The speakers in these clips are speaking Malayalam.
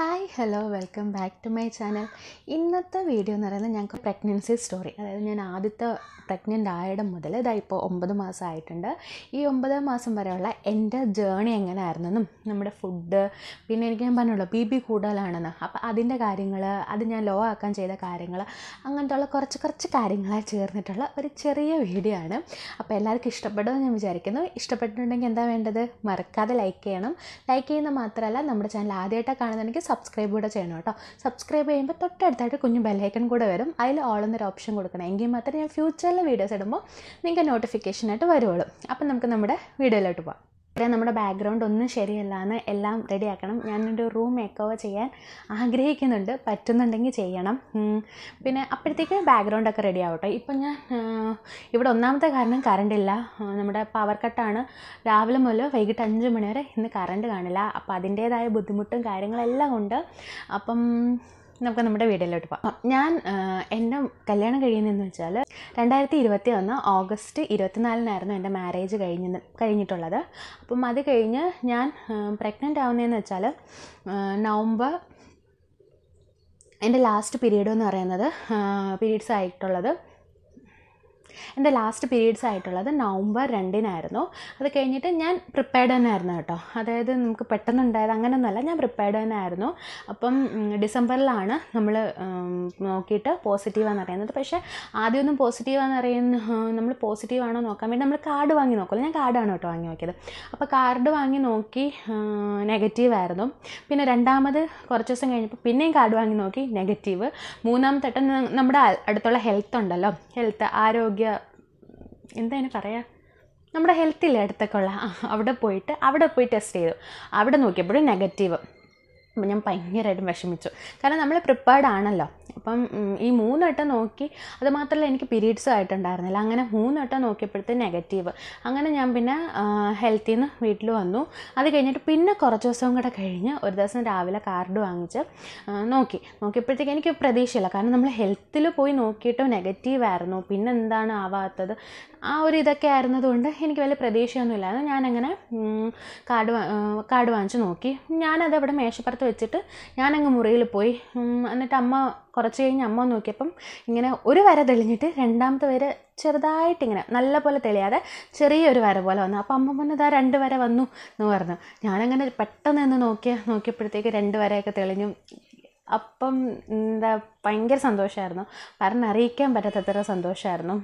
Hi hello welcome back to my channel ഇന്നത്തെ വീഡിയോ എന്ന് പറയുന്നത് ഞങ്ങൾക്ക് പ്രഗ്നൻസി സ്റ്റോറി അതായത് ഞാൻ ആദ്യത്തെ പ്രഗ്നന്റ് ആയിടം മുതൽ ഇതാ ഇപ്പോൾ ഒമ്പത് മാസമായിട്ടുണ്ട് ഈ ഒമ്പത് മാസം വരെയുള്ള എന്റെ ജേണി എങ്ങനെയായിരുന്നെന്നും നമ്മുടെ ഫുഡ് പിന്നെ എനിക്ക് ഞാൻ പറഞ്ഞുള്ളൂ ബി പി കൂടുതലാണെന്ന്. അപ്പോൾ അതിന്റെ കാര്യങ്ങൾ അത് ഞാൻ ലോ ആക്കാൻ ചെയ്ത കാര്യങ്ങൾ അങ്ങനത്തെ ഉള്ള കുറച്ച് കുറച്ച് കാര്യങ്ങളായി ചേർന്നിട്ടുള്ള ഒരു ചെറിയ വീഡിയോ ആണ്. അപ്പോൾ എല്ലാവർക്കും ഇഷ്ടപ്പെടുമെന്ന് ഞാൻ വിചാരിക്കുന്നു. ഇഷ്ടപ്പെട്ടിട്ടുണ്ടെങ്കിൽ എന്താ വേണ്ടത്? മറക്കാതെ ലൈക്ക് ചെയ്യണം. ലൈക്ക് ചെയ്യുന്ന മാത്രമല്ല നമ്മുടെ ചാനൽ ആദ്യമായിട്ടാണ് കാണുന്നുണ്ടെങ്കിൽ സബ്സ്ക്രൈബ് കൂടെ ചെയ്യണം കേട്ടോ. സബ്സ്ക്രൈബ് ചെയ്യുമ്പോൾ തൊട്ടടുത്തായിട്ട് കുഞ്ഞു ബെല്ലൈക്കൺ കൂടെ വരും. അതിൽ ഓൾ എന്നൊരു ഓപ്ഷൻ കൊടുക്കണം. എങ്കിൽ മാത്രമേ ഞാൻ ഫ്യൂച്ചറിൽ വീഡിയോസ് ഇടുമ്പോൾ നിങ്ങൾക്ക് നോട്ടിഫിക്കേഷനായിട്ട് വരുള്ളൂ അപ്പം നമുക്ക് നമ്മുടെ വീഡിയോയിലോട്ട് പോകാം ഇവിടെ നമ്മുടെ ബാക്ക്ഗ്രൗണ്ട് ഒന്നും ശരിയല്ല എന്ന് എല്ലാം റെഡിയാക്കണം ഞാൻ ഞാനൊരു റൂം മേക്ക് ഓവർ ചെയ്യാൻ ആഗ്രഹിക്കുന്നുണ്ട്. പറ്റുന്നുണ്ടെങ്കിൽ ചെയ്യണം. പിന്നെ അപ്പോഴത്തേക്ക് ബാക്ക്ഗ്രൗണ്ടൊക്കെ റെഡി ആവട്ടെ. ഇപ്പം ഞാൻ ഇവിടെ ഒന്നാമത്തെ കാരണം കറണ്ട് ഇല്ല. നമ്മുടെ പവർ കട്ടാണ് രാവിലെ മുതൽ വൈകിട്ട് അഞ്ച് മണി വരെ ഇന്ന് കറണ്ട് കാണില്ല. അപ്പോൾ അതിന്റേതായ ബുദ്ധിമുട്ടും കാര്യങ്ങളെല്ലാം ഉണ്ട്. അപ്പം നമുക്ക് നമ്മുടെ വീഡിയോയിലോട്ട് പോകാം. ഞാൻ എന്റെ കല്യാണം കഴിയുന്നതെന്ന് വെച്ചാൽ രണ്ടായിരത്തി ഇരുപത്തി ഒന്ന് ഓഗസ്റ്റ് ഇരുപത്തിനാലിനായിരുന്നു എന്റെ മാരേജ് കഴിഞ്ഞ് കഴിഞ്ഞിട്ടുള്ളത്. അപ്പം അത് കഴിഞ്ഞ് ഞാൻ പ്രഗ്നന്റ് ആവുന്നതെന്ന് വെച്ചാൽ നവംബർ എന്റെ ലാസ്റ്റ് പീരീഡ് എന്ന് പറയുന്നത് പീരീഡ്സ് ആയിട്ടുള്ളത്. എന്റെ ലാസ്റ്റ് പീരീഡ്സ് ആയിട്ടുള്ളത് നവംബർ രണ്ടിനായിരുന്നു. അത് കഴിഞ്ഞിട്ട് ഞാൻ പ്രിപ്പയർഡ് തന്നെ ആയിരുന്നു കേട്ടോ. അതായത് നമുക്ക് പെട്ടെന്നുണ്ടായത് അങ്ങനെയൊന്നുമല്ല ഞാൻ പ്രിപ്പയർഡ് തന്നെ ആയിരുന്നു അപ്പം ഡിസംബറിലാണ് നമ്മൾ നോക്കിയിട്ട് പോസിറ്റീവാണെന്ന് അറിയുന്നത് പക്ഷേ ആദ്യമൊന്നും പോസിറ്റീവാണെന്ന് അറിയുന്ന നമ്മൾ പോസിറ്റീവ് ആണോ നോക്കാൻ വേണ്ടി നമ്മൾ കാർഡ് വാങ്ങി നോക്കുമല്ലോ ഞാൻ കാർഡാണ് കേട്ടോ വാങ്ങി നോക്കിയത്. അപ്പോൾ കാർഡ് വാങ്ങി നോക്കി നെഗറ്റീവ് ആയിരുന്നു. പിന്നെ രണ്ടാമത് കുറച്ച് ദിവസം കഴിഞ്ഞപ്പോൾ പിന്നെയും കാർഡ് വാങ്ങി നോക്കി നെഗറ്റീവ് മൂന്നാമത്തെ നമ്മുടെ അടുത്തുള്ള ഹെൽത്ത് ഉണ്ടല്ലോ. ഹെൽത്ത് ആരോഗ്യ എന്താ അതിന് പറയുക നമ്മുടെ ഹെൽത്തില്ലേ അടുത്തൊക്കെ ഉള്ള? അവിടെ പോയിട്ട് അവിടെ പോയി ടെസ്റ്റ് ചെയ്തു. അവിടെ നോക്കിയപ്പോഴും നെഗറ്റീവ് ഞാൻ ഭയങ്കരമായിട്ടും വിഷമിച്ചു. കാരണം നമ്മൾ പ്രിപ്പയർഡ് ആണല്ലോ. അപ്പം ഈ മൂന്ന് നോക്കി അത് മാത്രമല്ല എനിക്ക് പീരീഡ്സ് ആയിട്ടുണ്ടായിരുന്നില്ല. അങ്ങനെ മൂന്ന് വട്ടം നോക്കിയപ്പോഴത്തേക്ക് നെഗറ്റീവ് അങ്ങനെ ഞാൻ പിന്നെ ഹെൽത്തിൽ നിന്ന് വീട്ടിൽ വന്നു. അത് കഴിഞ്ഞിട്ട് പിന്നെ കുറച്ച് ദിവസം കൂടെ കഴിഞ്ഞ് ഒരു ദിവസം രാവിലെ കാർഡ് വാങ്ങിച്ച് നോക്കി. നോക്കിയപ്പോഴത്തേക്ക് എനിക്ക് പ്രതീക്ഷയില്ല. കാരണം നമ്മൾ ഹെൽത്തിൽ പോയി നോക്കിയിട്ട് നെഗറ്റീവ് ആയിരുന്നു. പിന്നെ എന്താണ് ആവാത്തത്? ആ ഒരു ഇതൊക്കെ ആയിരുന്നതുകൊണ്ട് എനിക്ക് വലിയ പ്രതീക്ഷയൊന്നുമില്ലായിരുന്നു. ഞാനങ്ങനെ കാർഡ് കാർഡ് വാങ്ങിച്ച് നോക്കി. ഞാനത് അവിടെ മേശപ്പുറത്ത് വെച്ചിട്ട് ഞാനങ്ങ് മുറിയിൽ പോയി. എന്നിട്ട് അമ്മ കുറച്ച് കഴിഞ്ഞ് അമ്മ നോക്കിയപ്പം ഇങ്ങനെ ഒരു വര തെളിഞ്ഞിട്ട് രണ്ടാമത്തെ വര ചെറുതായിട്ടിങ്ങനെ നല്ല പോലെ തെളിയാതെ ചെറിയൊരു വര പോലെ വന്നു. അപ്പോൾ അമ്മ പറഞ്ഞു ഇതാ രണ്ട് വര വന്നു എന്ന് പറഞ്ഞു. ഞാനങ്ങനെ പെട്ടെന്ന് നിന്ന് നോക്കിയ നോക്കിയപ്പോഴത്തേക്ക് രണ്ട് വരയൊക്കെ തെളിഞ്ഞു. അപ്പം എന്താ ഭയങ്കര സന്തോഷമായിരുന്നു പറഞ്ഞറിയിക്കാൻ പറ്റാത്തത്ര സന്തോഷമായിരുന്നു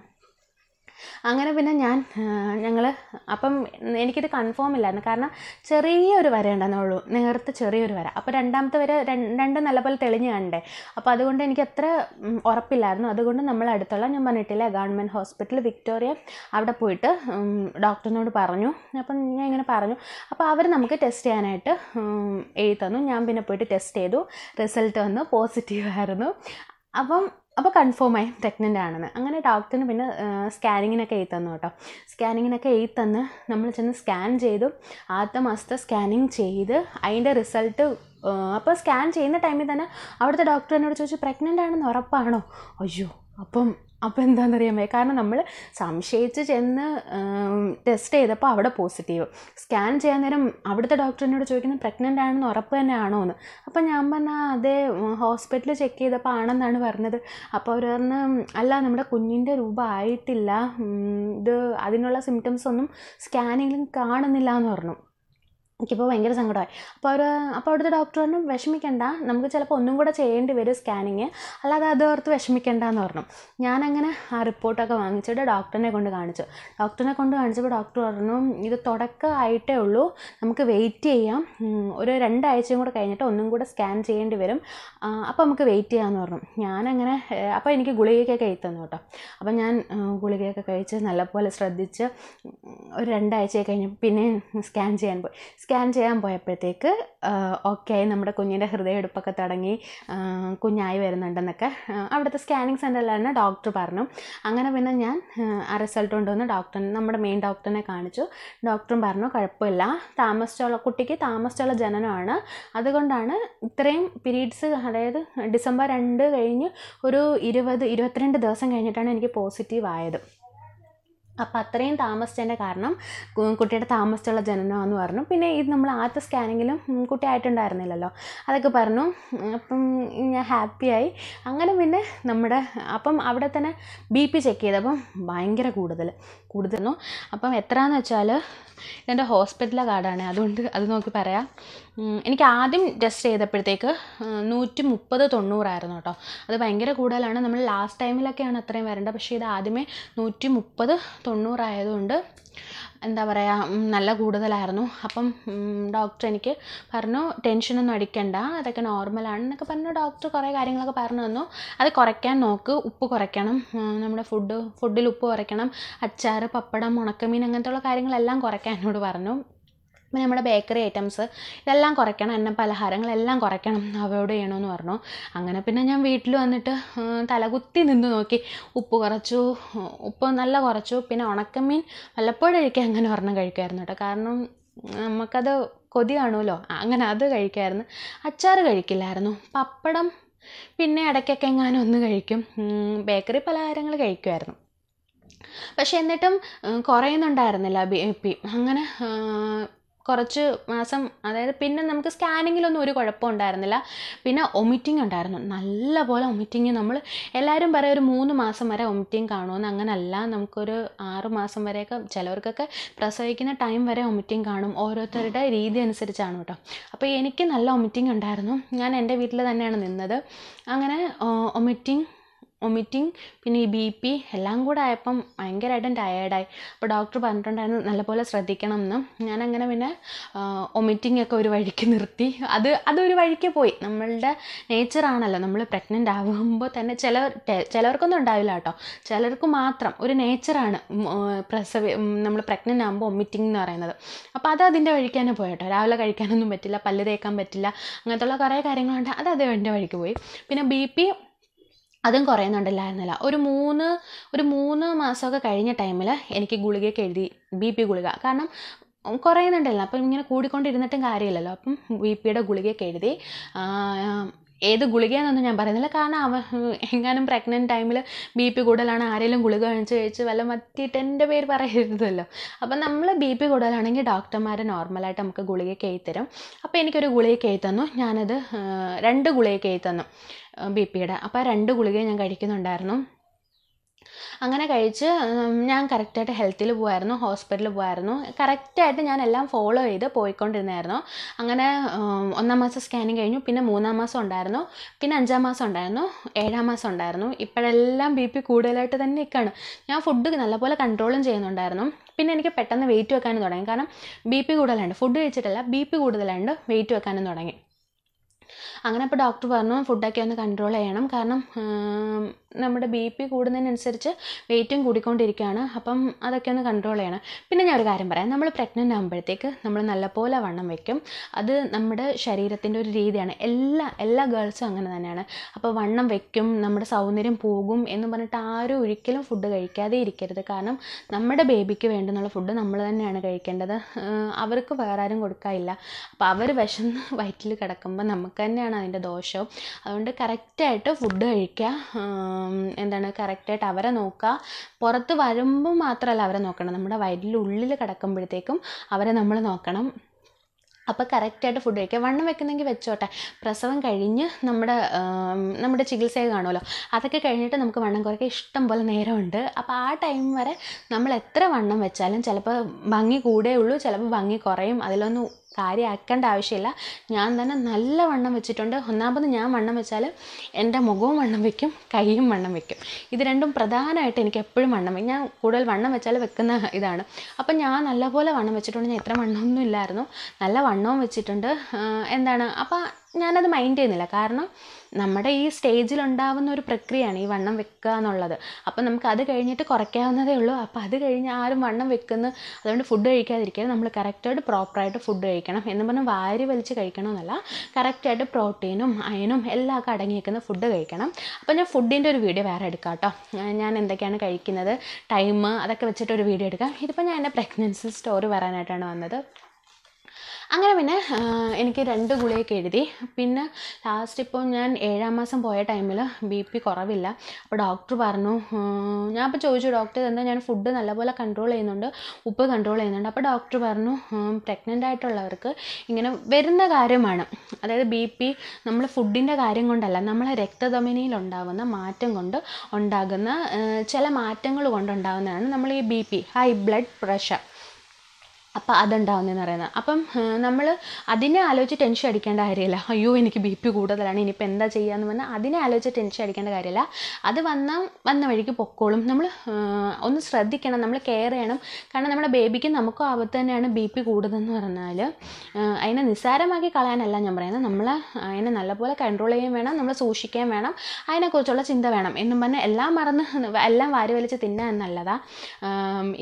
അങ്ങനെ പിന്നെ ഞാൻ ഞങ്ങൾ അപ്പം എനിക്കിത് കൺഫേം ഇല്ലായിരുന്നു. കാരണം ചെറിയൊരു വര ഉണ്ടെന്നുള്ളൂ. നേർത്ത് ചെറിയൊരു വര. അപ്പോൾ രണ്ടാമത്തെ വര രണ്ട് നല്ലപോലെ തെളിഞ്ഞ് കണ്ടേ. അപ്പോൾ അതുകൊണ്ട് എനിക്ക് അത്ര ഉറപ്പില്ലായിരുന്നു. അതുകൊണ്ട് നമ്മൾ അടുത്തുള്ള ഞാൻ പറഞ്ഞിട്ടില്ല ഗവൺമെന്റ് ഹോസ്പിറ്റൽ വിക്ടോറിയ അവിടെ പോയിട്ട് ഡോക്ടറിനോട് പറഞ്ഞു. അപ്പം ഞാൻ ഇങ്ങനെ പറഞ്ഞു. അപ്പോൾ അവർ നമുക്ക് ടെസ്റ്റ് ചെയ്യാനായിട്ട് എഴുതി തന്നു. ഞാൻ പിന്നെ പോയിട്ട് ടെസ്റ്റ് ചെയ്തു. റിസൾട്ട് വന്നു. പോസിറ്റീവ് ആയിരുന്നു. അപ്പം അപ്പോൾ കൺഫേമായി പ്രഗ്നന്റ് ആണെന്ന്. അങ്ങനെ ഡോക്ടറിന് പിന്നെ സ്കാനിങ്ങിനൊക്കെ എഴുതി തന്നു കേട്ടോ. സ്കാനിങ്ങിനൊക്കെ എഴുതി തന്ന് നമ്മൾ ചെന്ന് സ്കാൻ ചെയ്തു. ആദ്യത്തെ മാസത്തെ സ്കാനിങ് ചെയ്ത് അതിന്റെ റിസൾട്ട് അപ്പോൾ സ്കാൻ ചെയ്യുന്ന ടൈമിൽ തന്നെ അവിടുത്തെ ഡോക്ടർ എന്നോട് ചോദിച്ചു പ്രഗ്നന്റ് ആണെന്ന് ഉറപ്പാണോ? അയ്യോ അപ്പം അപ്പോൾ എന്താണെന്നറിയാൻ കാരണം നമ്മൾ സംശയിച്ച് ചെന്ന് ടെസ്റ്റ് ചെയ്തപ്പോൾ അവിടെ പോസിറ്റീവ് സ്കാൻ ചെയ്യാൻ നേരം അവിടുത്തെ ഡോക്ടറിനോട് ചോദിക്കുന്നത് പ്രഗ്നന്റ് ആണെന്ന് ഉറപ്പ് തന്നെയാണോ എന്ന്. അപ്പം ഞാൻ പറഞ്ഞാൽ അതെ ഹോസ്പിറ്റലിൽ ചെക്ക് ചെയ്തപ്പോൾ ആണെന്നാണ് പറഞ്ഞത്. അപ്പോൾ അവർ പറഞ്ഞ് അല്ല നമ്മുടെ കുഞ്ഞിന്റെ രൂപം ആയിട്ടില്ല. ഇത് അതിനുള്ള സിംറ്റംസ് ഒന്നും സ്കാനിങ്ങിലും കാണുന്നില്ല എന്ന് പറഞ്ഞു. എനിക്കിപ്പോൾ ഭയങ്കര സങ്കടമായി. അപ്പോൾ അവർ അപ്പോൾ അവിടുത്തെ ഡോക്ടർ പറഞ്ഞു വിഷമിക്കണ്ട നമുക്ക് ചിലപ്പോൾ ഒന്നും കൂടെ ചെയ്യേണ്ടി വരും സ്കാനിങ് അല്ലാതെ അത് ഓർത്ത് വിഷമിക്കേണ്ട എന്ന് പറഞ്ഞു. ഞാനങ്ങനെ ആ റിപ്പോർട്ടൊക്കെ വാങ്ങിച്ചിട്ട് ഡോക്ടറിനെ കൊണ്ട് കാണിച്ചു. ഡോക്ടറിനെ കൊണ്ട് കാണിച്ചപ്പോൾ ഡോക്ടർ പറഞ്ഞു ഇത് തുടക്കമായിട്ടേ ഉള്ളൂ. നമുക്ക് വെയിറ്റ് ചെയ്യാം. ഒരു രണ്ടാഴ്ചയും കൂടെ കഴിഞ്ഞിട്ട് ഒന്നും കൂടെ സ്കാൻ ചെയ്യേണ്ടി വരും. അപ്പോൾ നമുക്ക് വെയിറ്റ് ചെയ്യാമെന്ന് പറഞ്ഞു. ഞാനങ്ങനെ അപ്പോൾ എനിക്ക് ഗുളികയൊക്കെ കഴിത്തന്നു കേട്ടോ. അപ്പോൾ ഞാൻ ഗുളികയൊക്കെ കഴിച്ച് നല്ലപോലെ ശ്രദ്ധിച്ച് ഒരു രണ്ടാഴ്ചയൊക്കെ കഴിഞ്ഞപ്പോൾ പിന്നെ സ്കാൻ ചെയ്യാൻ പോയി. സ്കാൻ ചെയ്യാൻ പോയപ്പോഴത്തേക്ക് ഓക്കെ നമ്മുടെ കുഞ്ഞിന്റെ ഹൃദയമെടുപ്പൊക്കെ തുടങ്ങി കുഞ്ഞായി വരുന്നുണ്ടെന്നൊക്കെ അവിടുത്തെ സ്കാനിങ് സെന്ററിൽ തന്നെ ഡോക്ടർ പറഞ്ഞു. അങ്ങനെ പിന്നെ ഞാൻ ആ റിസൾട്ട് കൊണ്ടുവന്ന് ഡോക്ടർ നമ്മുടെ മെയിൻ ഡോക്ടറിനെ കാണിച്ചു. ഡോക്ടറും പറഞ്ഞു കുഴപ്പമില്ല. താമസിച്ചുള്ള കുട്ടിക്ക് താമസിച്ചുള്ള ജനനമാണ്. അതുകൊണ്ടാണ് ഇത്രയും പീരീഡ്സ് അതായത് ഡിസംബർ രണ്ട് കഴിഞ്ഞ് ഒരു ഇരുപത് ഇരുപത്തിരണ്ട് ദിവസം കഴിഞ്ഞിട്ടാണ് എനിക്ക് പോസിറ്റീവ് ആയത്. അപ്പോൾ അത്രയും താമസിച്ചതിന്റെ കാരണം കുട്ടിയുടെ താമസിച്ചുള്ള ജനനമാണെന്ന് പറഞ്ഞു. പിന്നെ ഇത് നമ്മൾ ആദ്യത്തെ സ്കാനിങ്ങിലും കുട്ടി ആയിട്ടുണ്ടായിരുന്നില്ലല്ലോ അതൊക്കെ പറഞ്ഞു. അപ്പം ഞാൻ ഹാപ്പിയായി. അങ്ങനെ പിന്നെ നമ്മുടെ അപ്പം അവിടെ തന്നെ ബി പി ചെക്ക് ചെയ്തപ്പം ഭയങ്കര കൂടുതൽ കൂടുതലും. അപ്പം എത്രയാണെന്ന് വെച്ചാൽ എന്റെ ഹോസ്പിറ്റലിലെ കാർഡാണ്. അതുകൊണ്ട് അത് നോക്കി പറയാം. എനിക്ക് ആദ്യം ടെസ്റ്റ് ചെയ്തപ്പോഴത്തേക്ക് നൂറ്റി മുപ്പത് തൊണ്ണൂറായിരുന്നു കേട്ടോ. അത് ഭയങ്കര കൂടുതലാണ്. നമ്മൾ ലാസ്റ്റ് ടൈമിലൊക്കെയാണ് അത്രയും വരേണ്ടത്. പക്ഷേ ഇത് ആദ്യമേ നൂറ്റി മുപ്പത് തൊണ്ണൂറായതുകൊണ്ട് എന്താ പറയുക നല്ല കൂടുതലായിരുന്നു. അപ്പം ഡോക്ടർ എനിക്ക് പറഞ്ഞു ടെൻഷനൊന്നും അടിക്കണ്ട. അതൊക്കെ നോർമലാണ് എന്നൊക്കെ പറഞ്ഞു. ഡോക്ടർ കുറേ കാര്യങ്ങളൊക്കെ പറഞ്ഞു തന്നു. അത് കുറയ്ക്കാൻ നോക്ക്. ഉപ്പ് കുറയ്ക്കണം. നമ്മുടെ ഫുഡ് ഫുഡിൽ ഉപ്പ് കുറയ്ക്കണം. അച്ചാർ പപ്പടം ഉണക്കമീൻ അങ്ങനത്തെയുള്ള കാര്യങ്ങളെല്ലാം കുറയ്ക്കാൻ എന്നോട് പറഞ്ഞു. പിന്നെ നമ്മുടെ ബേക്കറി ഐറ്റംസ് ഇതെല്ലാം കുറയ്ക്കണം എണ്ണ പലഹാരങ്ങളെല്ലാം കുറയ്ക്കണം അവോയ്ഡ് ചെയ്യണമെന്ന് പറഞ്ഞു. അങ്ങനെ പിന്നെ ഞാൻ വീട്ടിൽ വന്നിട്ട് തലകുത്തി നിന്ന് നോക്കി. ഉപ്പ് കുറച്ചു ഉപ്പ് നല്ല കുറച്ചു പിന്നെ ഉണക്കമീൻ വല്ലപ്പോഴും കഴിക്കാൻ അങ്ങനെ ഒരെണ്ണം കഴിക്കുമായിരുന്നു കേട്ടോ. കാരണം നമുക്കത് കൊതി കാണുമല്ലോ അങ്ങനെ അത് കഴിക്കുമായിരുന്നു. അച്ചാർ കഴിക്കില്ലായിരുന്നു പപ്പടം പിന്നെ ഇടയ്ക്കൊക്കെ എങ്ങാനും ഒന്ന് കഴിക്കും. ബേക്കറി പലഹാരങ്ങൾ കഴിക്കുമായിരുന്നു. പക്ഷെ എന്നിട്ടും കുറയുന്നുണ്ടായിരുന്നില്ല ബി പി അങ്ങനെ കുറച്ച് മാസം അതായത് പിന്നെ നമുക്ക് സ്കാനിങ്ങിലൊന്നും ഒരു കുഴപ്പം ഉണ്ടായിരുന്നില്ല. പിന്നെ ഒമിറ്റിംഗ് ഉണ്ടായിരുന്നു. നല്ലപോലെ ഒമിറ്റിംഗ് നമ്മൾ എല്ലാവരും പറയും ഒരു മൂന്ന് മാസം വരെ ഒമിറ്റിംഗ് കാണുമെന്ന്. അങ്ങനല്ല. നമുക്കൊരു ആറ് മാസം വരെയൊക്കെ ചിലവർക്കൊക്കെ പ്രസവിക്കുന്ന ടൈം വരെ ഒമിറ്റിംഗ് കാണും. ഓരോരുത്തരുടെ രീതി അനുസരിച്ചാണ് കേട്ടോ. അപ്പോൾ എനിക്ക് നല്ല ഒമിറ്റിംഗ് ഉണ്ടായിരുന്നു. ഞാൻ എന്റെ വീട്ടിൽ തന്നെയാണ് നിന്നത്. അങ്ങനെ ഒമിറ്റിംഗ് ഒമിറ്റിംഗ് പിന്നെ ഈ ബി പി എല്ലാം കൂടെ ആയപ്പം ഭയങ്കരമായിട്ടും ടയേർഡായി അപ്പോൾ ഡോക്ടർ പറഞ്ഞിട്ടുണ്ടായിരുന്നു നല്ലപോലെ ശ്രദ്ധിക്കണം എന്ന്. ഞാനങ്ങനെ പിന്നെ ഒമിറ്റിംഗ് ഒക്കെ ഒരു വഴിക്ക് നിർത്തി. അത് അതൊരു വഴിക്ക് പോയി. നമ്മളുടെ നേച്ചറാണല്ലോ നമ്മൾ പ്രഗ്നന്റ് ആകുമ്പോൾ തന്നെ ചില ചിലവർക്കൊന്നും ഉണ്ടാവില്ല കേട്ടോ. ചിലർക്ക് മാത്രം ഒരു നേച്ചറാണ് പ്രസവ നമ്മൾ പ്രഗ്നന്റ് ആകുമ്പോൾ ഒമിറ്റിംഗ് എന്ന് പറയുന്നത്. അപ്പോൾ അത് അതിന്റെ വഴിക്ക് തന്നെ പോയി കേട്ടോ. രാവിലെ കഴിക്കാനൊന്നും പറ്റില്ല പല്ല് തേക്കാൻ പറ്റില്ല അങ്ങനത്തുള്ള കുറേ കാര്യങ്ങളുണ്ട്. അത് അതിന്റെ വഴിക്ക് പോയി. പിന്നെ ബി പി അതും കുറയുന്നുണ്ടല്ലായിരുന്നില്ല. ഒരു മൂന്ന് ഒരു മൂന്ന് മാസമൊക്കെ കഴിഞ്ഞ ടൈമിൽ എനിക്ക് ഗുളികയൊക്കെ എഴുതി ബി പി ഗുളിക. കാരണം കുറയുന്നുണ്ടല്ലോ. അപ്പം ഇങ്ങനെ കൂടിക്കൊണ്ടിരുന്നിട്ടും കാര്യമില്ലല്ലോ. അപ്പം ബി പിയുടെ ഗുളികയൊക്കെ എഴുതി ഏത് ഗുളികയെന്നൊന്നും ഞാൻ പറയുന്നില്ല. കാരണം അവ എങ്ങാനും പ്രഗ്നന്റ് ടൈമിൽ ബി പി കൂടുതലാണ് ആരെങ്കിലും ഗുളിക കഴിച്ച് കഴിച്ച് വല്ല മത്തിയിട്ട് എന്റെ പേര് പറയരുതല്ലോ. അപ്പം നമ്മൾ ബി പി കൂടുതലാണെങ്കിൽ ഡോക്ടർമാർ നോർമലായിട്ട് നമുക്ക് ഗുളികയൊക്കെ എഴുതി അപ്പോൾ എനിക്കൊരു ഗുളികയൊക്കെ എഴുതി ഞാനത് രണ്ട് ഗുളികയൊക്കെ എഴുതി ബി പിയുടെ അപ്പോൾ ആ രണ്ട് ഗുളിക ഞാൻ കഴിക്കുന്നുണ്ടായിരുന്നു. അങ്ങനെ കഴിച്ച് ഞാൻ കറക്റ്റായിട്ട് ഹെൽത്തിൽ പോകുമായിരുന്നു ഹോസ്പിറ്റലിൽ പോകുമായിരുന്നു കറക്റ്റായിട്ട് ഞാൻ എല്ലാം ഫോളോ ചെയ്ത് പോയിക്കൊണ്ടിരുന്നായിരുന്നു. അങ്ങനെ ഒന്നാം മാസം സ്കാനിങ് കഴിഞ്ഞു പിന്നെ മൂന്നാം മാസം ഉണ്ടായിരുന്നു പിന്നെ അഞ്ചാം മാസം ഉണ്ടായിരുന്നു ഏഴാം മാസം ഉണ്ടായിരുന്നു. ഇപ്പോഴെല്ലാം ബി പി കൂടുതലായിട്ട് തന്നെ നിൽക്കുകയാണ് ഞാൻ ഫുഡ് നല്ലപോലെ കൺട്രോളും ചെയ്യുന്നുണ്ടായിരുന്നു. പിന്നെ എനിക്ക് പെട്ടെന്ന് വെയിറ്റ് വെക്കാനും തുടങ്ങി. കാരണം ബി പി കൂടുതലുണ്ട് ഫുഡ് കഴിച്ചിട്ടല്ല ബി പി കൂടുതലുണ്ട് വെയിറ്റ് വെക്കാനും തുടങ്ങി. അങ്ങനെ അപ്പോൾ ഡോക്ടർ പറഞ്ഞു ഫുഡൊക്കെ ഒന്ന് കൺട്രോൾ ചെയ്യണം. കാരണം നമ്മുടെ ബി പി കൂടുന്നതിനനുസരിച്ച് വെയിറ്റും കൂടിക്കൊണ്ടിരിക്കുകയാണ്. അപ്പം അതൊക്കെ ഒന്ന് കൺട്രോൾ ചെയ്യണം. പിന്നെ ഞാൻ ഒരു കാര്യം പറയാം. നമ്മൾ പ്രഗ്നന്റ് ആകുമ്പോഴത്തേക്ക് നമ്മൾ നല്ലപോലെ വണ്ണം വയ്ക്കും അത് നമ്മുടെ ശരീരത്തിന്റെ ഒരു രീതിയാണ്. എല്ലാ എല്ലാ ഗേൾസും അങ്ങനെ തന്നെയാണ്. അപ്പോൾ വണ്ണം വയ്ക്കും നമ്മുടെ സൗന്ദര്യം പോകും എന്ന് പറഞ്ഞിട്ട് ആരും ഒരിക്കലും ഫുഡ് കഴിക്കാതെ ഇരിക്കരുത്. കാരണം നമ്മുടെ ബേബിക്ക് വേണ്ടുന്നുള്ള ഫുഡ് നമ്മൾ തന്നെയാണ് കഴിക്കേണ്ടത്. അവർക്ക് വേറെ ആരും കൊടുക്കാനില്ല അപ്പോൾ അവർ വിശന്ന് വയറ്റിൽ കിടക്കുമ്പോൾ നമുക്ക് തന്നെയാണ് അതിന്റെ ദോഷവും. അതുകൊണ്ട് കറക്റ്റായിട്ട് ഫുഡ് കഴിക്കുക. എന്താണ് കറക്റ്റായിട്ട് അവരെ നോക്കുക പുറത്ത് വരുമ്പോൾ മാത്രമല്ല അവരെ നോക്കണം നമ്മുടെ വയറ്റിലുള്ളിൽ കിടക്കുമ്പോഴത്തേക്കും അവരെ നമ്മൾ നോക്കണം. അപ്പോൾ കറക്റ്റായിട്ട് ഫുഡ് കഴിക്കുക വണ്ണം വെക്കുന്നെങ്കിൽ വെച്ചോട്ടെ. പ്രസവം കഴിഞ്ഞ് നമ്മുടെ നമ്മുടെ ചികിത്സയൊക്കെ കാണുമല്ലോ. അതൊക്കെ കഴിഞ്ഞിട്ട് നമുക്ക് വണ്ണം കുറയ്ക്കാൻ ഇഷ്ടം പോലെ നേരമുണ്ട്. അപ്പോൾ ആ ടൈം വരെ നമ്മൾ എത്ര വണ്ണം വെച്ചാലും ചിലപ്പോൾ ഭംഗി കൂടേ ഉള്ളൂ ചിലപ്പോൾ ഭംഗി കുറയും. അതിലൊന്നും കാര്യമാക്കേണ്ട ആവശ്യമില്ല. ഞാൻ തന്നെ നല്ല വണ്ണം വെച്ചിട്ടുണ്ട്. ഒന്നാമത് ഞാൻ വണ്ണം വെച്ചാൽ എന്റെ മുഖവും വണ്ണം വെക്കും കൈയും വണ്ണം വെക്കും. ഇത് രണ്ടും പ്രധാനമായിട്ട് എനിക്ക് എപ്പോഴും വണ്ണം വയ്ക്കും ഞാൻ കൂടുതൽ വണ്ണം വെച്ചാൽ വെക്കുന്ന ഇതാണ്. അപ്പം ഞാൻ നല്ലപോലെ വണ്ണം വെച്ചിട്ടുണ്ട്. ഞാൻ ഇത്ര വണ്ണമൊന്നും ഇല്ലായിരുന്നു. നല്ല വണ്ണവും വെച്ചിട്ടുണ്ട്. എന്താണ്? അപ്പം ഞാനത് മൈൻഡ് ചെയ്യുന്നില്ല. കാരണം നമ്മുടെ ഈ സ്റ്റേജിൽ ഉണ്ടാകുന്ന ഒരു പ്രക്രിയയാണ് ഈ വണ്ണം വെക്കുക എന്നുള്ളത്. അപ്പം നമുക്ക് അത് കഴിഞ്ഞിട്ട് കുറയ്ക്കാവുന്നതേ ഉള്ളൂ. അപ്പോൾ അത് കഴിഞ്ഞ് ആരും വണ്ണം വെക്കുന്നു. അതുകൊണ്ട് ഫുഡ് കഴിക്കാതിരിക്കുക നമ്മൾ കറക്റ്റായിട്ട് പ്രോപ്പറായിട്ട് ഫുഡ് കഴിക്കണം എന്ന് പറഞ്ഞ് വാരി വലിച്ച് കഴിക്കണമെന്നല്ല. കറക്റ്റായിട്ട് പ്രോട്ടീനും അയനും എല്ലാം ഒക്കെ അടങ്ങിയിരിക്കുന്ന ഫുഡ് കഴിക്കണം. അപ്പോൾ ഞാൻ ഫുഡിന്റെ ഒരു വീഡിയോ വേറെ എടുക്കാം കേട്ടോ. ഞാൻ എന്തൊക്കെയാണ് കഴിക്കുന്നത് ടൈം അതൊക്കെ വെച്ചിട്ട് ഒരു വീഡിയോ എടുക്കാം. ഇതിപ്പോൾ ഞാൻ എന്റെ പ്രഗ്നൻസി സ്റ്റോറി പറയാനായിട്ടാണ് വന്നത്. അങ്ങനെ പിന്നെ എനിക്ക് രണ്ട് ഗുളികയൊക്കെ എഴുതി. പിന്നെ ലാസ്റ്റ് ഇപ്പോൾ ഞാൻ ഏഴാം മാസം പോയ ടൈമിൽ ബി പി കുറവില്ല. അപ്പോൾ ഡോക്ടർ പറഞ്ഞു ഞാൻ അപ്പോൾ ചോദിച്ചു ഡോക്ടർ എന്താ? ഞാൻ ഫുഡ് നല്ലപോലെ കൺട്രോൾ ചെയ്യുന്നുണ്ട്. ഉപ്പ് കൺട്രോൾ ചെയ്യുന്നുണ്ട്. അപ്പോൾ ഡോക്ടർ പറഞ്ഞു പ്രഗ്നന്റ് ആയിട്ടുള്ളവർക്ക് ഇങ്ങനെ വരുന്ന കാര്യമാണ്. അതായത് ബി പി നമ്മൾ ഫുഡിന്റെ കാര്യം കൊണ്ടല്ല നമ്മളെ രക്തധമനിയിൽ ഉണ്ടാകുന്ന മാറ്റം കൊണ്ട് ഉണ്ടാകുന്ന ചില മാറ്റങ്ങൾ കൊണ്ടുണ്ടാകുന്നതാണ് നമ്മൾ ഈ B P high blood pressure അപ്പം അതുണ്ടാവുന്നതെന്ന് പറയുന്നത് അപ്പം നമ്മൾ അതിനെ ആലോചിച്ച് ടെൻഷൻ അടിക്കേണ്ട കാര്യമില്ല. അയ്യോ എനിക്ക് ബി പി കൂടുതലാണ് ഇനിയിപ്പോൾ എന്താ ചെയ്യാന്ന് പറഞ്ഞാൽ അതിനെ ആലോചിച്ച് ടെൻഷൻ അടിക്കേണ്ട കാര്യമില്ല. അത് വന്ന വന്ന വഴിക്ക് പൊക്കോളും. നമ്മൾ ഒന്ന് ശ്രദ്ധിക്കണം നമ്മൾ കെയർ ചെയ്യണം. കാരണം നമ്മുടെ ബേബിക്ക് നമുക്കും ആപത്ത് തന്നെയാണ് ബി പി കൂടുതലെന്ന് പറഞ്ഞാൽ അതിനെ നിസ്സാരമാക്കി കളയാനല്ല ഞാൻ പറയുന്നത് നമ്മൾ അതിനെ നല്ലപോലെ കൺട്രോൾ ചെയ്യാൻ വേണം നമ്മൾ സൂക്ഷിക്കാൻ വേണം അതിനെക്കുറിച്ചുള്ള ചിന്ത വേണം എന്നും പറഞ്ഞാൽ എല്ലാം മറന്ന് എല്ലാം വാരി വലിച്ച് തിന്നാൻ നല്ലതാണ്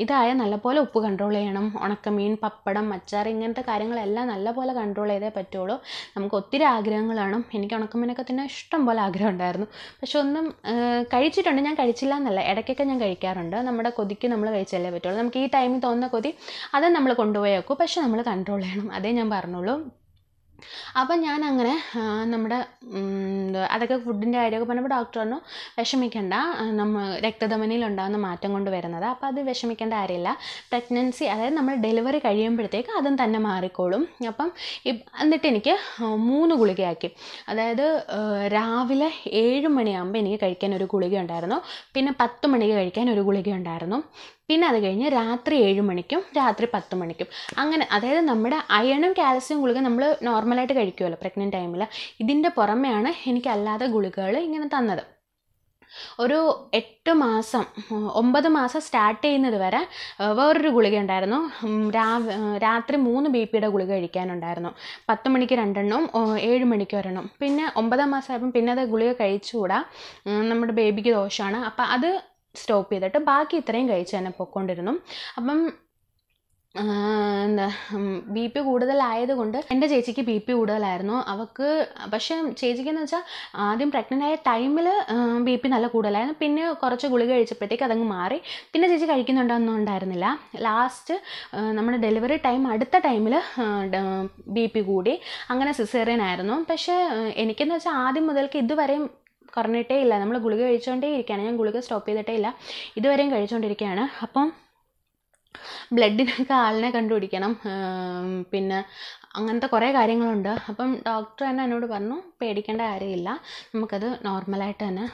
ഇതായ നല്ലപോലെ ഉപ്പ് കൺട്രോൾ ചെയ്യണം ഉണക്കമീൻ പപ്പടം അച്ചാർ ഇങ്ങനത്തെ കാര്യങ്ങളെല്ലാം നല്ലപോലെ കൺട്രോൾ ചെയ്തേ പറ്റുള്ളൂ. നമുക്ക് ഒത്തിരി ആഗ്രഹങ്ങളാണ് എനിക്ക് ഉണക്കമീനൊക്കെ തന്നെ ഇഷ്ടം പോലെ ആഗ്രഹം ഉണ്ടായിരുന്നു. പക്ഷെ ഒന്നും കഴിച്ചിട്ടുണ്ട്. ഞാൻ കഴിച്ചില്ല എന്നല്ല. ഇടയ്ക്കൊക്കെ ഞാൻ കഴിക്കാറുണ്ട്. നമ്മുടെ കൊതിക്ക് നമ്മൾ കഴിച്ചല്ലേ പറ്റുള്ളൂ. നമുക്ക് ഈ ടൈമിൽ തോന്നുന്ന കൊതി അത് നമ്മൾ കൊണ്ടുപോയേക്കും പക്ഷെ നമ്മൾ കൺട്രോൾ ചെയ്യണം. അതേ ഞാൻ പറഞ്ഞുള്ളൂ അപ്പം ഞാൻ അങ്ങനെ നമ്മുടെ അതൊക്കെ ഫുഡിന്റെ കാര്യമൊക്കെ പറഞ്ഞപ്പോൾ ഡോക്ടർ പറഞ്ഞു വിഷമിക്കേണ്ട നമ്മൾ നമ്മ രക്തധമനിയിൽ ഉണ്ടാകുന്ന മാറ്റം കൊണ്ട് അപ്പോൾ അത് വിഷമിക്കേണ്ട കാര്യമില്ല. പ്രഗ്നൻസി അതായത് നമ്മൾ ഡെലിവറി കഴിയുമ്പോഴത്തേക്ക് അതും തന്നെ മാറിക്കോളും. അപ്പം എന്നിട്ട് എനിക്ക് മൂന്ന് ഗുളികയാക്കി. അതായത് രാവിലെ ഏഴ് മണിയാകുമ്പോൾ എനിക്ക് കഴിക്കാൻ ഒരു ഗുളിക ഉണ്ടായിരുന്നു. പിന്നെ പത്ത് മണിക്ക് കഴിക്കാൻ ഒരു ഗുളിക ഉണ്ടായിരുന്നു. പിന്നെ അത് കഴിഞ്ഞ് രാത്രി ഏഴ് മണിക്കും രാത്രി പത്ത് മണിക്കും. അങ്ങനെ അതായത് നമ്മുടെ അയണും കാൽസ്യം ഗുളിക നമ്മൾ നോർമലായിട്ട് കഴിക്കുമല്ലോ പ്രഗ്നന്റ് ടൈമിൽ ഇതിന്റെ പുറമെയാണ് എനിക്ക് അല്ലാതെ ഗുളികകൾ ഇങ്ങനെ തന്നത്. ഒരു എട്ട് മാസം ഒമ്പത് മാസം സ്റ്റാർട്ട് ചെയ്യുന്നത് വരെ വേറൊരു ഗുളിക ഉണ്ടായിരുന്നു. രാത്രി മൂന്ന് ബി പിയുടെ ഗുളിക കഴിക്കാനുണ്ടായിരുന്നു. പത്ത് മണിക്ക് രണ്ടെണ്ണവും ഏഴ് മണിക്ക് ഒരെണ്ണം. പിന്നെ ഒമ്പതാം മാസമായപ്പം പിന്നെ അത് ഗുളിക കഴിച്ചുകൂടാ. നമ്മുടെ ബേബിക്ക് ദോഷമാണ് അപ്പം അത് സ്റ്റോപ്പ് ചെയ്തിട്ട് ബാക്കി ഇത്രയും കഴിച്ച് തന്നെ പൊയ്ക്കൊണ്ടിരുന്നു. അപ്പം എന്താ ബി പി കൂടുതലായതുകൊണ്ട് എന്റെ ചേച്ചിക്ക് ബി പി കൂടുതലായിരുന്നു. അവൾക്ക് പക്ഷേ ചേച്ചിക്ക് എന്ന് വെച്ചാൽ ആദ്യം പ്രഗ്നന്റ് ആയ ടൈമിൽ ബി പി നല്ല കൂടുതലായിരുന്നു. പിന്നെ കുറച്ച് ഗുളിക കഴിച്ചപ്പോഴത്തേക്ക് അതങ്ങ് മാറി. പിന്നെ ചേച്ചി കഴിക്കുന്നുണ്ടോന്നും ഉണ്ടായിരുന്നില്ല. ലാസ്റ്റ് നമ്മുടെ ഡെലിവറി ടൈം അടുത്ത ടൈമിൽ ബി പി കൂടി. അങ്ങനെ സിസേറിയൻ ആയിരുന്നു. പക്ഷേ എനിക്കെന്ന് വെച്ചാൽ ആദ്യം മുതൽക്ക് ഇതുവരെയും കുറഞ്ഞിട്ടേ ഇല്ല. നമ്മൾ ഗുളിക കഴിച്ചുകൊണ്ടേ ഇരിക്കുകയാണ് ഞാൻ ഗുളിക സ്റ്റോപ്പ് ചെയ്തിട്ടേ ഇല്ല. ഇതുവരെയും കഴിച്ചുകൊണ്ടിരിക്കുകയാണ് അപ്പം ബ്ലഡിനൊക്കെ ആളിനെ കണ്ടുപിടിക്കണം. പിന്നെ അങ്ങനത്തെ കുറേ കാര്യങ്ങളുണ്ട്. അപ്പം ഡോക്ടർ തന്നെ എന്നോട് പറഞ്ഞു പേടിക്കേണ്ട കാര്യമില്ല. നമുക്കത് നോർമലായിട്ട് തന്നെ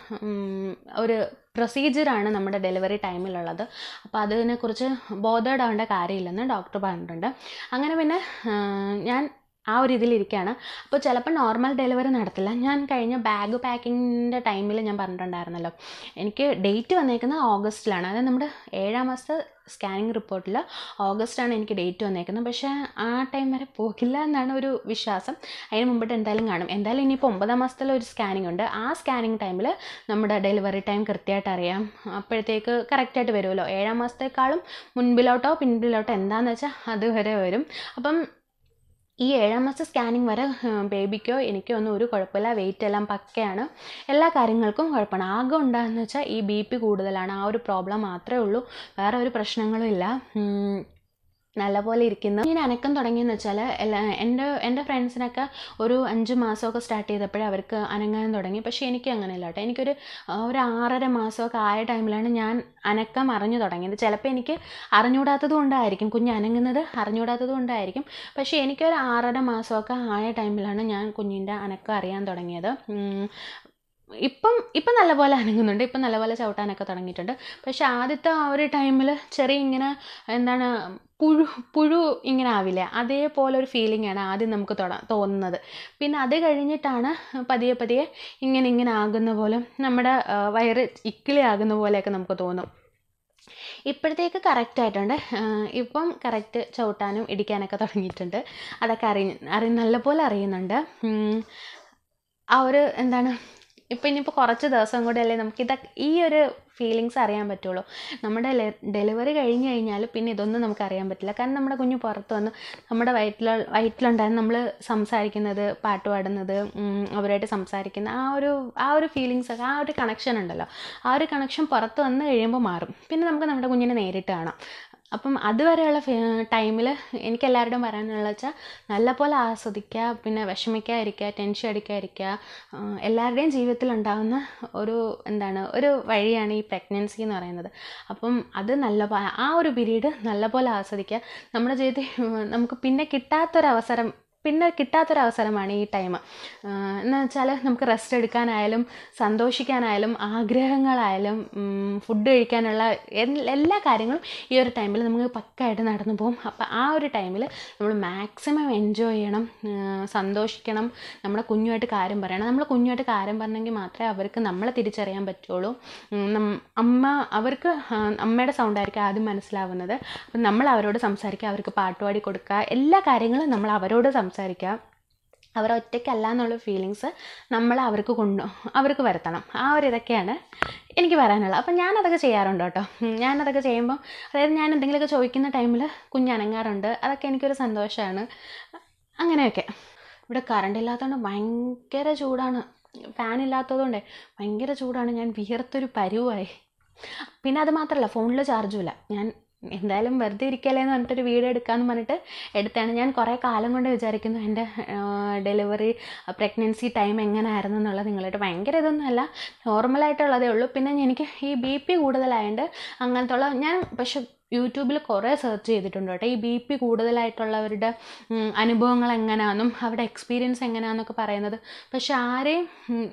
ഒരു പ്രൊസീജിയറാണ് നമ്മുടെ ഡെലിവറി ടൈമിലുള്ളത് അപ്പോൾ അതിനെക്കുറിച്ച് ബോധേഡ് ആവേണ്ട കാര്യമില്ലെന്ന് ഡോക്ടർ പറഞ്ഞിട്ടുണ്ട്. അങ്ങനെ പിന്നെ ഞാൻ ആ ഒരു ഇതിലിരിക്കുകയാണ് അപ്പോൾ ചിലപ്പോൾ നോർമൽ ഡെലിവറി നടത്തില്ല. ഞാൻ കഴിഞ്ഞ ബാഗ് പാക്കിങ്ങിന്റെ ടൈമിൽ ഞാൻ പറഞ്ഞിട്ടുണ്ടായിരുന്നല്ലോ. എനിക്ക് ഡേറ്റ് വന്നേക്കുന്നത് ഓഗസ്റ്റിലാണ്. അതായത് നമ്മുടെ ഏഴാം മാസത്തെ സ്കാനിങ് റിപ്പോർട്ടിൽ ഓഗസ്റ്റാണ് എനിക്ക് ഡേറ്റ് വന്നേക്കുന്നത്. പക്ഷേ ആ ടൈം വരെ പോകില്ല എന്നാണ് ഒരു വിശ്വാസം. അതിന് മുമ്പിട്ട് എന്തായാലും കാണും. എന്തായാലും ഇനിയിപ്പോൾ ഒമ്പതാം മാസത്തിലെ ഒരു സ്കാനിങ് ഉണ്ട്. ആ സ്കാനിങ് ടൈമിൽ നമ്മുടെ ഡെലിവറി ടൈം കൃത്യമായിട്ട് അറിയാം. അപ്പോഴത്തേക്ക് കറക്റ്റായിട്ട് വരുമല്ലോ. ഏഴാം മാസത്തേക്കാളും മുൻപിലോട്ടോ പിൻപിലോട്ടോ എന്താണെന്ന് വെച്ചാൽ അതുവരെ വരും. അപ്പം ഈ ഏഴാം മാസത്തെ സ്കാനിങ് വരെ ബേബിക്കോ എനിക്കോ ഒന്നും ഒരു കുഴപ്പമില്ല. വെയിറ്റ് എല്ലാം പക്കയാണ്. എല്ലാ കാര്യങ്ങൾക്കും കുഴപ്പമാണ്. ആകെ ഉണ്ടാകുന്ന വെച്ചാൽ ഈ ബി പി കൂടുതലാണ്. ആ ഒരു പ്രോബ്ലം മാത്രമേ ഉള്ളൂ. വേറെ ഒരു പ്രശ്നങ്ങളും ഇല്ല. നല്ലപോലെ ഇരിക്കുന്നു. ഇങ്ങനെ അനക്കം തുടങ്ങിയെന്ന് വെച്ചാൽ എല്ലാ എന്റെ എന്റെ ഫ്രണ്ട്സിനൊക്കെ ഒരു അഞ്ച് മാസമൊക്കെ സ്റ്റാർട്ട് ചെയ്തപ്പോഴേ അവർക്ക് അനങ്ങാൻ തുടങ്ങി. പക്ഷേ എനിക്ക് അങ്ങനെയല്ല കേട്ടോ. എനിക്കൊരു ഒരു ആറര മാസമൊക്കെ ആയ ടൈമിലാണ് ഞാൻ അനക്കം അറിഞ്ഞു തുടങ്ങിയത്. ചിലപ്പോൾ എനിക്ക് അറിഞ്ഞുകൂടാത്തത് കൊണ്ടായിരിക്കും. കുഞ്ഞ് അനങ്ങുന്നത് അറിഞ്ഞുകൂടാത്തത് കൊണ്ടായിരിക്കും. പക്ഷേ എനിക്കൊരു ആറര മാസമൊക്കെ ആയ ടൈമിലാണ് ഞാൻ കുഞ്ഞിന്റെ അനക്കം അറിയാൻ തുടങ്ങിയത്. ഇപ്പം ഇപ്പം നല്ലപോലെ അനങ്ങുന്നുണ്ട്. ഇപ്പം നല്ലപോലെ ചവിട്ടാനൊക്കെ തുടങ്ങിയിട്ടുണ്ട്. പക്ഷെ ആദ്യത്തെ ആ ഒരു ടൈമിൽ ചെറിയ ഇങ്ങനെ എന്താണ് പുഴു പുഴു ഇങ്ങനെ ആവില്ല? അതേപോലെ ഒരു ഫീലിംഗ് ആണ് ആദ്യം നമുക്ക് തോന്നുന്നത്. പിന്നെ അത് കഴിഞ്ഞിട്ടാണ് പതിയെ പതിയെ ഇങ്ങനെ ഇങ്ങനെ ആകുന്ന പോലെ നമ്മുടെ വയറ് ഇക്കിളി ആകുന്ന പോലെയൊക്കെ നമുക്ക് തോന്നും. ഇപ്പോഴത്തേക്ക് കറക്റ്റ് ആയിട്ടുണ്ട്. ഇപ്പം കറക്റ്റ് ചവിട്ടാനും ഇടിക്കാനൊക്കെ തുടങ്ങിയിട്ടുണ്ട്. അതൊക്കെ അറിയ അറി നല്ലപോലെ അറിയുന്നുണ്ട്. ആ ഒരു എന്താണ് ഇപ്പം ഇനിയിപ്പോൾ കുറച്ച് ദിവസം കൂടെ അല്ലേ നമുക്ക് ഇതൊക്കെ ഈ ഒരു ഫീലിങ്സ് അറിയാൻ പറ്റുള്ളൂ. നമ്മുടെ ഡെലിവറി കഴിഞ്ഞ് കഴിഞ്ഞാൽ പിന്നെ ഇതൊന്നും നമുക്ക് അറിയാൻ പറ്റില്ല. കാരണം നമ്മുടെ കുഞ്ഞ് പുറത്ത് വന്ന് നമ്മുടെ വയറ്റിൽ വയറ്റിലുണ്ടായിരുന്നു നമ്മൾ സംസാരിക്കുന്നത് പാട്ട് പാടുന്നത് അവരായിട്ട് സംസാരിക്കുന്ന ആ ഒരു ആ ഒരു ഫീലിങ്സ് ഒക്കെ ആ ഒരു കണക്ഷൻ ഉണ്ടല്ലോ. ആ ഒരു കണക്ഷൻ പുറത്ത് വന്ന് കഴിയുമ്പോൾ മാറും. പിന്നെ നമുക്ക് നമ്മുടെ കുഞ്ഞിനെ നേരിട്ട് കാണാം. അപ്പം അതുവരെയുള്ള ടൈമിൽ എനിക്ക് എല്ലാവരോടും പറയാനുള്ള വെച്ചാൽ നല്ലപോലെ ആസ്വദിക്കുക പിന്നെ വിഷമിക്കാതിരിക്കുക ടെൻഷൻ അടിക്കാതിരിക്കുക എല്ലാവരുടെയും ജീവിതത്തിൽ ഉണ്ടാകുന്ന ഒരു എന്താണ് ഒരു വഴിയാണ് ഈ പ്രഗ്നൻസി എന്ന് പറയുന്നത്. അപ്പം അത് നല്ല ആ ഒരു പീരീഡ് നല്ലപോലെ ആസ്വദിക്കുക. നമ്മുടെ ജീവിതത്തിൽ നമുക്ക് പിന്നെ കിട്ടാത്തൊരവസരം പിന്നെ കിട്ടാത്തൊരവസരമാണ് ഈ ടൈം എന്ന് വെച്ചാൽ നമുക്ക് റെസ്റ്റ് എടുക്കാനായാലും സന്തോഷിക്കാനായാലും ആഗ്രഹങ്ങളായാലും ഫുഡ് കഴിക്കാനുള്ള എല്ലാ കാര്യങ്ങളും ഈ ഒരു ടൈമിൽ നമുക്ക് പക്കായിട്ട് നടന്നു പോകും. അപ്പോൾ ആ ഒരു ടൈമിൽ നമ്മൾ മാക്സിമം എൻജോയ് ചെയ്യണം സന്തോഷിക്കണം. നമ്മുടെ കുഞ്ഞുമായിട്ട് കാര്യം പറയണം. നമ്മൾ കുഞ്ഞുമായിട്ട് കാര്യം പറഞ്ഞെങ്കിൽ മാത്രമേ അവർക്ക് നമ്മളെ തിരിച്ചറിയാൻ പറ്റുള്ളൂ. അമ്മ അവർക്ക് അമ്മയുടെ സൗണ്ടായിരിക്കും ആദ്യം മനസ്സിലാവുന്നത്. അപ്പം നമ്മൾ അവരോട് സംസാരിക്കുക അവർക്ക് പാട്ടുപാടി കൊടുക്കുക എല്ലാ കാര്യങ്ങളും നമ്മൾ അവരോട് സംസാരിക്കുക അവർ ഒറ്റയ്ക്കല്ല എന്നുള്ള ഫീലിങ്സ് നമ്മൾ അവർക്ക് കൊണ്ടു അവർക്ക് വരുത്തണം. ആ ഒരു ഇതൊക്കെയാണ് എനിക്ക് പറയാനുള്ളത്. അപ്പം ഞാനതൊക്കെ ചെയ്യാറുണ്ട് കേട്ടോ. ഞാനതൊക്കെ ചെയ്യുമ്പോൾ അതായത് ഞാൻ എന്തെങ്കിലുമൊക്കെ ചോദിക്കുന്ന ടൈമിൽ കുഞ്ഞനങ്ങാറുണ്ട്. അതൊക്കെ എനിക്കൊരു സന്തോഷമാണ് അങ്ങനെയൊക്കെ. ഇവിടെ കറണ്ട് ഇല്ലാത്തതുകൊണ്ട് ഭയങ്കര ചൂടാണ്. ഫാൻ ഇല്ലാത്തതുകൊണ്ട് ഭയങ്കര ചൂടാണ്. ഞാൻ വിയർത്തൊരു പരുവായി. പിന്നെ അത് മാത്രമല്ല ഫോണിൽ ചാർജുമില്ല ഞാൻ എന്തായാലും വെറുതെ എന്ന് പറഞ്ഞിട്ടൊരു വീഡിയോ എടുക്കാമെന്ന് പറഞ്ഞിട്ട് എടുത്താണ്. ഞാൻ കുറേ കാലം കൊണ്ട് വിചാരിക്കുന്നു എന്റെ ഡെലിവറി പ്രഗ്നൻസി ടൈം എങ്ങനെയായിരുന്നു എന്നുള്ളത് നിങ്ങളായിട്ട്. ഭയങ്കര ഇതൊന്നുമല്ല നോർമലായിട്ടുള്ളതേ ഉള്ളൂ. പിന്നെ എനിക്ക് ഈ ബി പി കൂടുതലായതുകൊണ്ട് അങ്ങനത്തെ ഞാൻ പക്ഷെ യൂട്യൂബിൽ കുറേ സെർച്ച് ചെയ്തിട്ടുണ്ട് കേട്ടോ. ഈ ബി പി കൂടുതലായിട്ടുള്ളവരുടെ അനുഭവങ്ങൾ എങ്ങനെയാണെന്നും അവരുടെ എക്സ്പീരിയൻസ് എങ്ങനെയാണെന്നൊക്കെ പറയുന്നത്. പക്ഷെ ആരെയും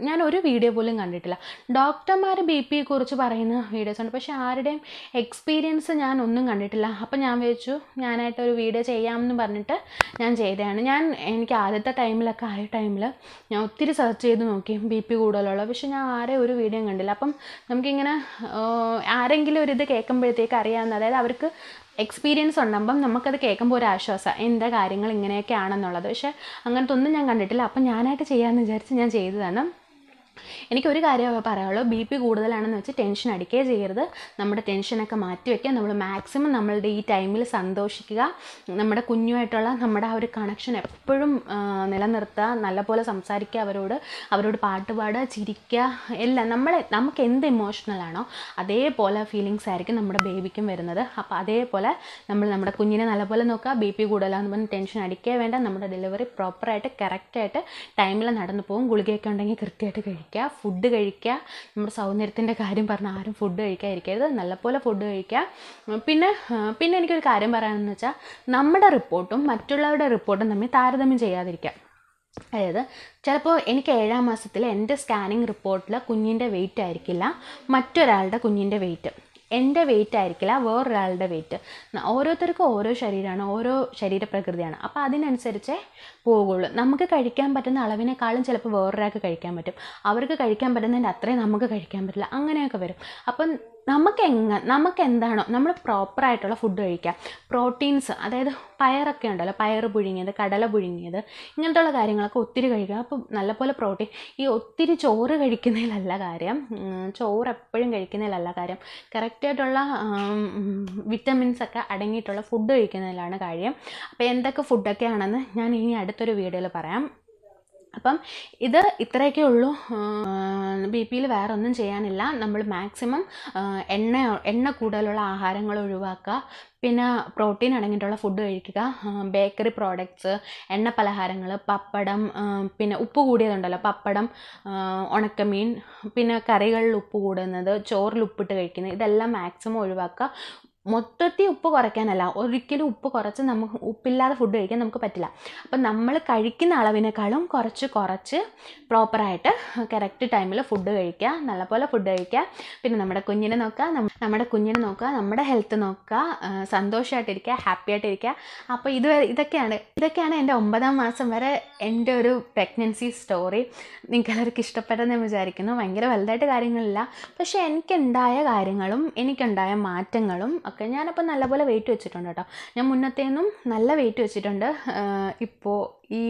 ഞാൻ ഒരു വീഡിയോ പോലും കണ്ടിട്ടില്ല. ഡോക്ടർമാർ ബി പിയെ കുറിച്ച് പറയുന്ന വീഡിയോസ് ഉണ്ട്. പക്ഷെ ആരുടെയും എക്സ്പീരിയൻസ് ഞാൻ ഒന്നും കണ്ടിട്ടില്ല. അപ്പം ഞാൻ വിചാരിച്ചു ഞാനായിട്ട് ഒരു വീഡിയോ ചെയ്യാമെന്ന് പറഞ്ഞിട്ട് ഞാൻ ചെയ്തതാണ്. ഞാൻ എനിക്ക് ആദ്യത്തെ ടൈമിലൊക്കെ ആയ ടൈമിൽ ഞാൻ ഒത്തിരി സെർച്ച് ചെയ്ത് നോക്കി ബി പി കൂടുതലുള്ള. പക്ഷെ ഞാൻ ആരെയും ഒരു വീഡിയോ കണ്ടില്ല. അപ്പം നമുക്കിങ്ങനെ ആരെങ്കിലും ഒരു ഇത് കേൾക്കുമ്പോഴത്തേക്ക് അറിയാവുന്ന അതായത് അവർക്ക് എക്സ്പീരിയൻസ് ഉണ്ടാകുമ്പം നമുക്കത് കേൾക്കുമ്പോൾ ഒരു ആശ്വാസം. എന്താ കാര്യങ്ങൾ ഇങ്ങനെയൊക്കെ ആണെന്നുള്ളത് പക്ഷേ അങ്ങനത്തെ ഒന്നും ഞാൻ കണ്ടിട്ടില്ല. അപ്പം ഞാനായിട്ട് ചെയ്യാമെന്ന് വിചാരിച്ച് ഞാൻ ചെയ്തതാണ്. എനിക്കൊരു കാര്യമേ പറയാനുള്ളൂ. ബി പി കൂടുതലാണെന്ന് വെച്ച് ടെൻഷൻ അടിക്കുകയേ ചെയ്യരുത്. നമ്മുടെ ടെൻഷനൊക്കെ മാറ്റി വയ്ക്കുക നമ്മൾ മാക്സിമം നമ്മളുടെ ഈ ടൈമിൽ സന്തോഷിക്കുക. നമ്മുടെ കുഞ്ഞുമായിട്ടുള്ള നമ്മുടെ ആ ഒരു കണക്ഷൻ എപ്പോഴും നിലനിർത്തുക. നല്ലപോലെ സംസാരിക്കുക അവരോട്. അവരോട് പാട്ട് പാടുക ചിരിക്കുക എല്ലാം. നമ്മളെ നമുക്ക് എന്ത് ഇമോഷണലാണോ അതേപോലെ ഫീലിങ്സ് ആയിരിക്കും നമ്മുടെ ബേബിക്കും വരുന്നത്. അപ്പോൾ അതേപോലെ നമ്മൾ നമ്മുടെ കുഞ്ഞിനെ നല്ലപോലെ നോക്കുക. ബി പി കൂടുതലാന്ന് പറഞ്ഞ് ടെൻഷൻ അടിക്കേ വേണ്ട. നമ്മുടെ ഡെലിവറി പ്രോപ്പറായിട്ട് കറക്റ്റായിട്ട് ടൈമിൽ നടന്നു പോകും. ഗുളികയൊക്കെ ഉണ്ടെങ്കിൽ കൃത്യമായിട്ട് കഴിക്കുക ഫുഡ് കഴിക്കുക. നമ്മുടെ സൗന്ദര്യത്തിന്റെ കാര്യം പറഞ്ഞാൽ ആരും ഫുഡ് കഴിക്കാതിരിക്കരുത്. നല്ലപോലെ ഫുഡ് കഴിക്കുക. പിന്നെ പിന്നെ എനിക്കൊരു കാര്യം പറയാമെന്ന് വെച്ചാൽ നമ്മുടെ റിപ്പോർട്ടും മറ്റുള്ളവരുടെ റിപ്പോർട്ടും തമ്മിൽ താരതമ്യം ചെയ്യാതിരിക്കുക. അതായത് ചിലപ്പോൾ എനിക്ക് ഏഴാം മാസത്തിൽ എന്റെ സ്കാനിങ് റിപ്പോർട്ടിൽ കുഞ്ഞിന്റെ വെയിറ്റ് ആയിരിക്കില്ല മറ്റൊരാളുടെ കുഞ്ഞിന്റെ വെയിറ്റ് എന്റെ വെയിറ്റ് ആയിരിക്കില്ല വേറൊരാളുടെ വെയിറ്റ് ഓരോരുത്തർക്കും ഓരോ ശരീരമാണ് ഓരോ ശരീരപ്രകൃതിയാണ്. അപ്പോൾ അതിനനുസരിച്ചേ പോകുള്ളൂ നമുക്ക് കഴിക്കാൻ പറ്റുന്ന അളവിനേക്കാളും ചിലപ്പോൾ വേറൊരാൾക്ക് കഴിക്കാൻ പറ്റും. അവർക്ക് കഴിക്കാൻ പറ്റുന്നതിന്റെ അത്രയും നമുക്ക് കഴിക്കാൻ പറ്റില്ല. അങ്ങനെയൊക്കെ വരും. അപ്പം നമുക്ക് എങ്ങ നമുക്ക് എന്താണോ നമ്മൾ പ്രോപ്പറായിട്ടുള്ള ഫുഡ് കഴിക്കുക പ്രോട്ടീൻസ് അതായത് പയറൊക്കെ ഉണ്ടല്ലോ പയർ പുഴുങ്ങിയത് കടല പുഴുങ്ങിയത് ഇങ്ങനത്തുള്ള കാര്യങ്ങളൊക്കെ ഒത്തിരി കഴിക്കുക അപ്പോൾ നല്ലപോലെ പ്രോട്ടീൻ ഈ ഒത്തിരി ചോറ് കഴിക്കുന്നതിലല്ല കാര്യം ചോറ് എപ്പോഴും കഴിക്കുന്നതിലല്ല കാര്യം. കറക്റ്റായിട്ടുള്ള വിറ്റമിൻസ് ഒക്കെ അടങ്ങിയിട്ടുള്ള ഫുഡ് കഴിക്കുന്നതിലാണ് കാര്യം. അപ്പോൾ എന്തൊക്കെ ഫുഡൊക്കെയാണെന്ന് ഞാൻ ഇനി അടുത്തൊരു വീഡിയോയിൽ പറയാം. അപ്പം ഇത് ഇത്രയൊക്കെ ഉള്ളൂ. ബി പിയിൽ വേറെ ഒന്നും ചെയ്യാനില്ല. നമ്മൾ മാക്സിമം എണ്ണ എണ്ണ കൂടുതലുള്ള ആഹാരങ്ങൾ ഒഴിവാക്കുക. പിന്നെ പ്രോട്ടീൻ അടങ്ങിയിട്ടുള്ള ഫുഡ് കഴിക്കുക. ബേക്കറി പ്രോഡക്ട്സ് എണ്ണ പലഹാരങ്ങൾ പപ്പടം പിന്നെ ഉപ്പ് കൂടിയതുണ്ടല്ലോ പപ്പടം ഉണക്കമീൻ പിന്നെ കറികളിൽ ഉപ്പ് കൂടുന്നത് ചോറിൽ ഉപ്പിട്ട് കഴിക്കുന്നത് ഇതെല്ലാം മാക്സിമം ഒഴിവാക്കുക. മൊത്തത്തിൽ ഉപ്പ് കുറയ്ക്കാനല്ല. ഒരിക്കലും ഉപ്പ് കുറച്ച് നമുക്ക് ഉപ്പില്ലാതെ ഫുഡ് കഴിക്കാൻ നമുക്ക് പറ്റില്ല. അപ്പം നമ്മൾ കഴിക്കുന്ന അളവിനേക്കാളും കുറച്ച് കുറച്ച് പ്രോപ്പറായിട്ട് കറക്റ്റ് ടൈമിൽ ഫുഡ് കഴിക്കുക നല്ലപോലെ ഫുഡ് കഴിക്കുക. പിന്നെ നമ്മുടെ കുഞ്ഞിനെ നോക്കുക നമ്മ- നമ്മുടെ കുഞ്ഞിനെ നോക്കുക നമ്മുടെ ഹെൽത്ത് നോക്കുക സന്തോഷമായിട്ടിരിക്കുക ഹാപ്പി ആയിട്ടിരിക്കുക. അപ്പോൾ ഇത് ഇതൊക്കെയാണ് ഇതൊക്കെയാണ് എന്റെ ഒമ്പതാം മാസം വരെ എന്റെ ഒരു പ്രഗ്നൻസി സ്റ്റോറി നിങ്ങൾക്കെല്ലാവർക്കും ഇഷ്ടപ്പെട്ടെന്ന് ഞാൻ വിചാരിക്കുന്നു. ഭയങ്കര വലുതായിട്ട് കാര്യങ്ങളില്ല. പക്ഷേ എനിക്കുണ്ടായ കാര്യങ്ങളും എനിക്കുണ്ടായ മാറ്റങ്ങളും ഒക്കെ ഞാനപ്പോൾ നല്ലപോലെ വെയിറ്റ് വെച്ചിട്ടുണ്ട് കേട്ടോ. ഞാൻ മുന്നത്തേന്നും നല്ല വെയിറ്റ് വെച്ചിട്ടുണ്ട്. ഇപ്പോൾ ഈ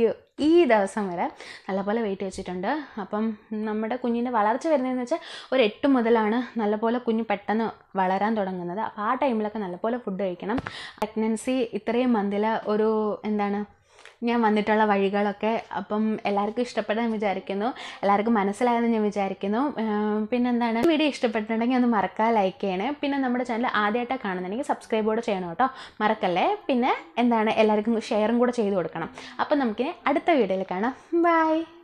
ഈ ദിവസം വരെ നല്ലപോലെ വെയിറ്റ് വെച്ചിട്ടുണ്ട്. അപ്പം നമ്മുടെ കുഞ്ഞിന്റെ വളർച്ച വരുന്നതെന്ന് വെച്ചാൽ ഒരു എട്ട് മുതലാണ് നല്ലപോലെ കുഞ്ഞ് പെട്ടെന്ന് വളരാൻ തുടങ്ങുന്നത്. അപ്പോൾ ആ ടൈമിലൊക്കെ നല്ലപോലെ ഫുഡ് കഴിക്കണം. പ്രഗ്നൻസി ഇത്രയും മന്തിൽ ഒരു എന്താണ് ഞാൻ വന്നിട്ടുള്ള വഴികളൊക്കെ അപ്പം എല്ലാവർക്കും ഇഷ്ടപ്പെട്ടെന്ന് വിചാരിക്കുന്നു. എല്ലാവർക്കും മനസ്സിലായെന്ന് ഞാൻ വിചാരിക്കുന്നു. പിന്നെന്താണ്? വീഡിയോ ഇഷ്ടപ്പെട്ടിട്ടുണ്ടെങ്കിൽ ഒന്ന് മറക്കാതെ ലൈക്ക് ചെയ്യണേ. പിന്നെ നമ്മുടെ ചാനൽ ആദ്യമായിട്ടാണ് കാണുന്നുണ്ടെങ്കിൽ സബ്സ്ക്രൈബ് കൂടെ ചെയ്യണം കേട്ടോ. മറക്കല്ലേ? പിന്നെ എന്താണ്? എല്ലാവർക്കും ഷെയറും കൂടെ ചെയ്ത് കൊടുക്കണം. അപ്പം നമുക്കിനി അടുത്ത വീഡിയോയിൽ കാണാം. ബൈ